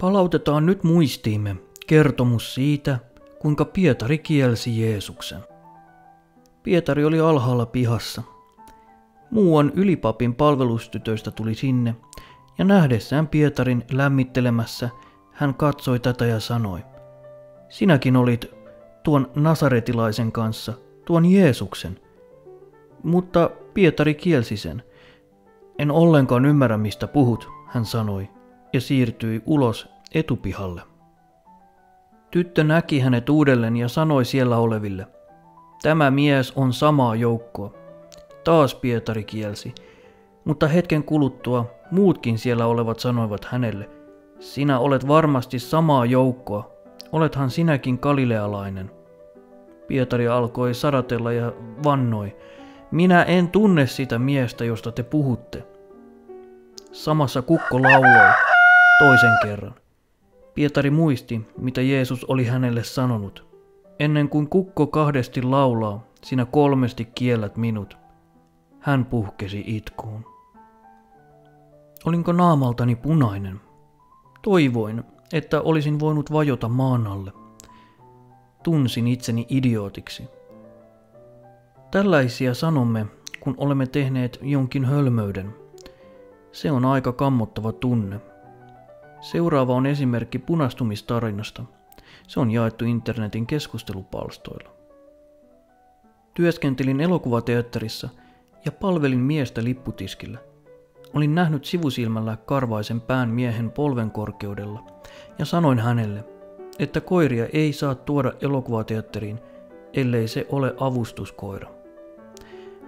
Palautetaan nyt muistiimme kertomus siitä, kuinka Pietari kielsi Jeesuksen. Pietari oli alhaalla pihassa. Muuan ylipapin palvelustytöistä tuli sinne, ja nähdessään Pietarin lämmittelemässä, hän katsoi tätä ja sanoi, Sinäkin olit tuon nasaretilaisen kanssa, tuon Jeesuksen. Mutta Pietari kielsi sen. En ollenkaan ymmärrä, mistä puhut, hän sanoi, ja siirtyi ulos etupihalle. Tyttö näki hänet uudelleen ja sanoi siellä oleville, tämä mies on samaa joukkoa. Taas Pietari kielsi, mutta hetken kuluttua muutkin siellä olevat sanoivat hänelle, sinä olet varmasti samaa joukkoa, olethan sinäkin galilealainen. Pietari alkoi saratella ja vannoi, minä en tunne sitä miestä, josta te puhutte. Samassa kukko lauloi toisen kerran. Pietari muisti, mitä Jeesus oli hänelle sanonut. Ennen kuin kukko kahdesti laulaa, sinä kolmesti kiellät minut. Hän puhkesi itkuun. Olinko naamaltani punainen? Toivoin, että olisin voinut vajota maan alle. Tunsin itseni idiootiksi. Tällaisia sanomme, kun olemme tehneet jonkin hölmöyden. Se on aika kammottava tunne. Seuraava on esimerkki punastumistarinasta. Se on jaettu internetin keskustelupalstoilla. Työskentelin elokuvateatterissa ja palvelin miestä lipputiskillä. Olin nähnyt sivusilmällä karvaisen pään miehen polven korkeudella ja sanoin hänelle, että koiria ei saa tuoda elokuvateatteriin, ellei se ole avustuskoira.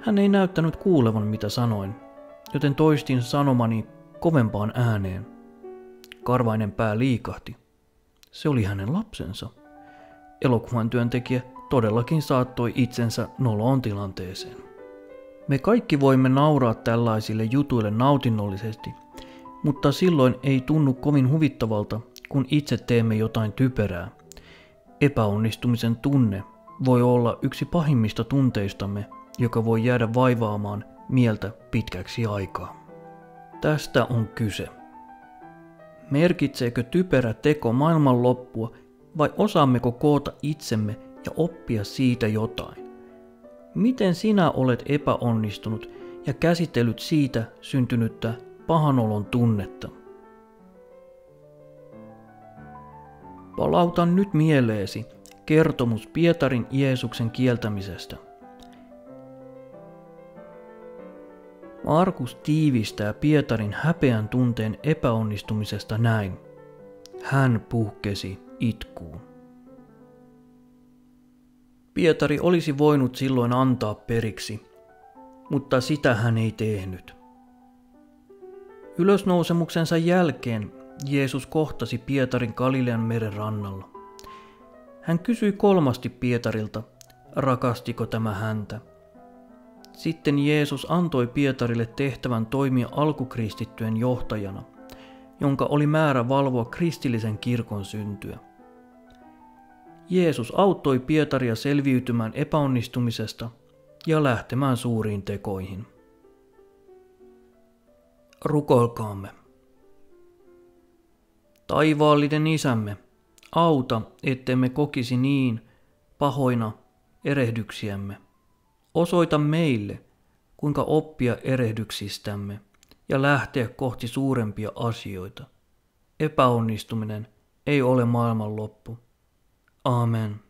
Hän ei näyttänyt kuulevan mitä sanoin, joten toistin sanomani kovempaan ääneen. Karvainen pää liikahti. Se oli hänen lapsensa. Elokuvan työntekijä todellakin saattoi itsensä noloon tilanteeseen. Me kaikki voimme nauraa tällaisille jutuille nautinnollisesti, mutta silloin ei tunnu kovin huvittavalta, kun itse teemme jotain typerää. Epäonnistumisen tunne voi olla yksi pahimmista tunteistamme, joka voi jäädä vaivaamaan mieltä pitkäksi aikaa. Tästä on kyse. Merkitseekö typerä teko maailman loppua vai osaammeko koota itsemme ja oppia siitä jotain? Miten sinä olet epäonnistunut ja käsitellyt siitä syntynyttä pahanolon tunnetta? Palautan nyt mieleesi kertomus Pietarin Jeesuksen kieltämisestä. Markus tiivistää Pietarin häpeän tunteen epäonnistumisesta näin. Hän puhkesi itkuun. Pietari olisi voinut silloin antaa periksi, mutta sitä hän ei tehnyt. Ylösnousemuksensa jälkeen Jeesus kohtasi Pietarin Galilean meren rannalla. Hän kysyi kolmasti Pietarilta, rakastiko tämä häntä. Sitten Jeesus antoi Pietarille tehtävän toimia alkukristittyjen johtajana, jonka oli määrä valvoa kristillisen kirkon syntyä. Jeesus auttoi Pietaria selviytymään epäonnistumisesta ja lähtemään suuriin tekoihin. Rukoilkaamme. Taivaallinen isämme, auta, ettemme kokisi niin pahoina erehdyksiämme. Osoita meille, kuinka oppia erehdyksistämme ja lähteä kohti suurempia asioita. Epäonnistuminen ei ole maailman loppu. Amen.